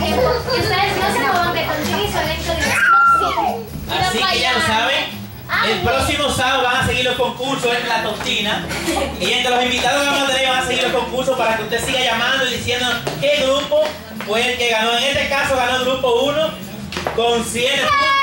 ustedes no se. Así que ya lo saben. El próximo sábado van a seguir los concursos en la tostina. Y entre los invitados que vamos a tener van a seguir los concursos para que usted siga llamando y diciendo qué grupo fue el que ganó. En este caso ganó el grupo 1 con 100 puntos.